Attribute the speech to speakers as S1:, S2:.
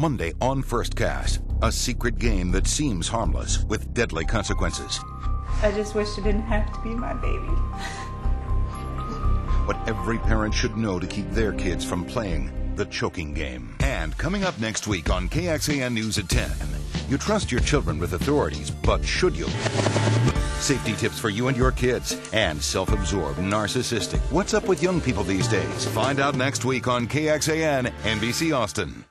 S1: Monday on First Cast. A secret game that seems harmless with deadly consequences.
S2: I just wish it didn't have to be my baby.
S1: What every parent should know to keep their kids from playing the choking game. And coming up next week on KXAN News at 10, you trust your children with authorities, but should you? Safety tips for you and your kids, and self absorbed, narcissistic. What's up with young people these days? Find out next week on KXAN, NBC Austin.